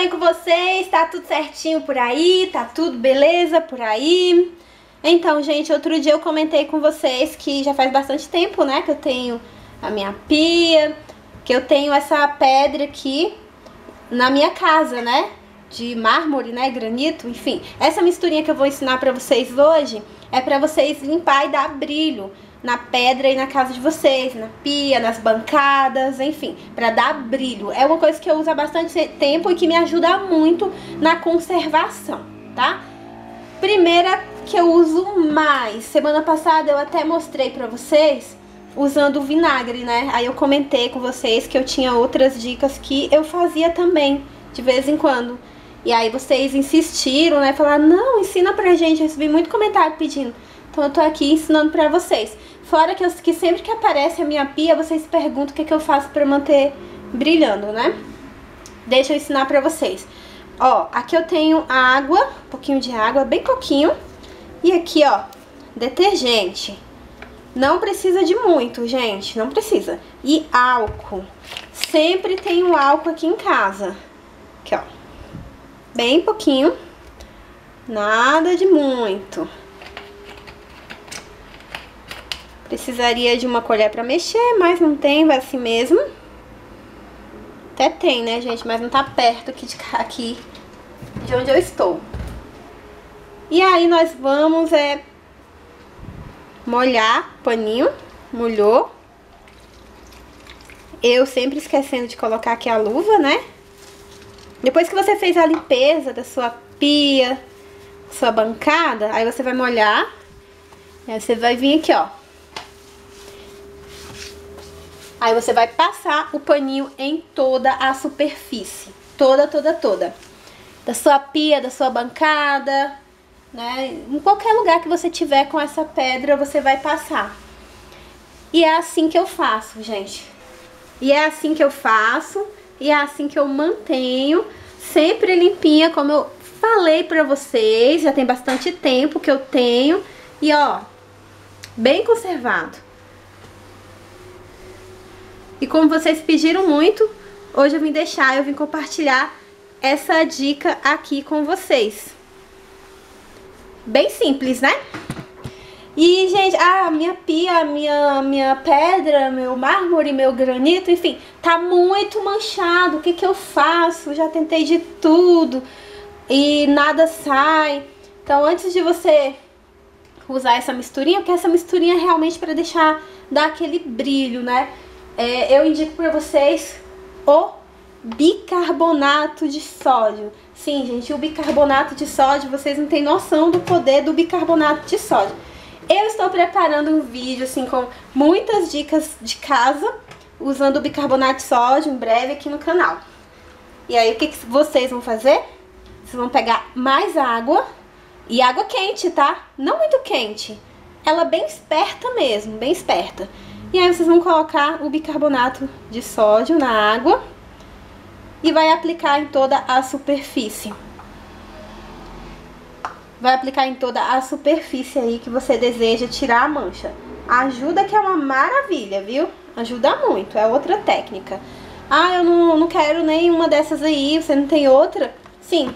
bem com vocês? Tá tudo certinho por aí? Tá tudo beleza por aí? Então gente, outro dia eu comentei com vocês que já faz bastante tempo, né, que eu tenho a minha pia, que eu tenho essa pedra aqui na minha casa, né, de mármore, né, granito, enfim. Essa misturinha que eu vou ensinar pra vocês hoje é pra vocês limpar e dar brilho na pedra e na casa de vocês, na pia, nas bancadas, enfim, para dar brilho. É uma coisa que eu uso há bastante tempo e que me ajuda muito na conservação, tá? Primeira que eu uso mais. Semana passada eu até mostrei para vocês usando vinagre, né? Aí eu comentei com vocês que eu tinha outras dicas que eu fazia também, de vez em quando. E aí vocês insistiram, né? Falaram, não, ensina pra gente. Eu recebi muito comentário pedindo. Então eu tô aqui ensinando pra vocês. Fora que, eu, que sempre que aparece a minha pia, vocês perguntam o que, que eu faço pra manter brilhando, né? Deixa eu ensinar pra vocês. Ó, aqui eu tenho água, um pouquinho de água, bem pouquinho. E aqui, ó, detergente. Não precisa de muito, gente, não precisa. E álcool. Sempre tenho álcool aqui em casa. Aqui, ó. Bem pouquinho. Nada de muito. Precisaria de uma colher pra mexer, mas não tem, vai assim mesmo. Até tem, né, gente? Mas não tá perto aqui de, aqui de onde eu estou. E aí nós vamos é, molhar paninho. Molhou. Eu sempre esquecendo de colocar aqui a luva, né? Depois que você fez a limpeza da sua pia, sua bancada, aí você vai molhar. E aí você vai vir aqui, ó Aí você vai passar o paninho em toda a superfície. Toda, toda, toda. Da sua pia, da sua bancada, né? Em qualquer lugar que você tiver com essa pedra, você vai passar. E é assim que eu faço, gente. E é assim que eu faço. E é assim que eu mantenho. Sempre limpinha, como eu falei pra vocês. Já tem bastante tempo que eu tenho. E ó, bem conservado. E como vocês pediram muito, hoje eu vim deixar, eu vim compartilhar essa dica aqui com vocês. Bem simples, né? E, gente, a minha pia, minha, minha pedra, meu mármore, meu granito, enfim, tá muito manchado. O que que eu faço? Já tentei de tudo e nada sai. Então, antes de você usar essa misturinha, porque essa misturinha é realmente para deixar, dar aquele brilho, né? é, eu indico para vocês o bicarbonato de sódio. Sim, gente, o bicarbonato de sódio, vocês não têm noção do poder do bicarbonato de sódio. Eu estou preparando um vídeo, assim, com muitas dicas de casa, usando o bicarbonato de sódio, em breve aqui no canal. E aí, o que, que vocês vão fazer? Vocês vão pegar mais água, e água quente, tá? Não muito quente. Ela bem esperta mesmo, bem esperta. E aí vocês vão colocar o bicarbonato de sódio na água e vai aplicar em toda a superfície. Vai aplicar em toda a superfície aí que você deseja tirar a mancha. Ajuda que é uma maravilha, viu? Ajuda muito, é outra técnica. Ah, eu não, não quero nenhuma dessas aí, você não tem outra? Sim,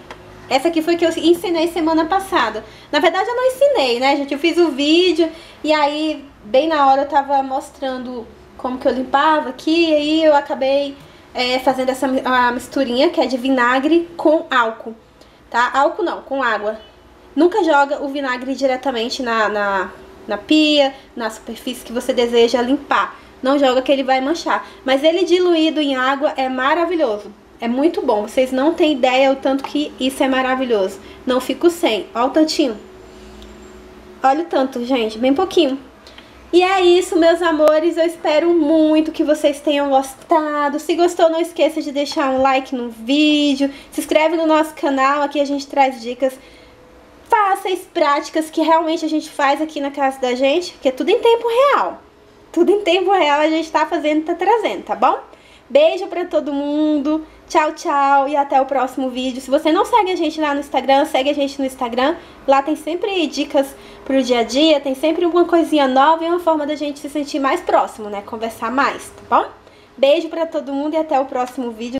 essa aqui foi que eu ensinei semana passada. Na verdade eu não ensinei, né, gente? Eu fiz o vídeo e aí bem na hora eu tava mostrando como que eu limpava aqui, e aí eu acabei é, fazendo essa a misturinha, que é de vinagre com álcool, tá? Álcool não, com água. Nunca joga o vinagre diretamente na, na, na pia, na superfície que você deseja limpar. Não joga que ele vai manchar. Mas ele diluído em água é maravilhoso. É muito bom. Vocês não têm ideia o tanto que isso é maravilhoso. Não fico sem. Olha o tantinho. Olha o tanto, gente. Bem pouquinho. E é isso, meus amores. Eu espero muito que vocês tenham gostado. Se gostou, não esqueça de deixar um like no vídeo. Se inscreve no nosso canal. Aqui a gente traz dicas fáceis, práticas, que realmente a gente faz aqui na casa da gente. Que é tudo em tempo real. Tudo em tempo real a gente tá fazendo, tá trazendo, tá bom? Beijo pra todo mundo. Tchau, tchau e até o próximo vídeo. Se você não segue a gente lá no Instagram, segue a gente no Instagram. Lá tem sempre dicas pro dia a dia, tem sempre uma coisinha nova e uma forma da gente se sentir mais próximo, né? Conversar mais, tá bom? Beijo pra todo mundo e até o próximo vídeo.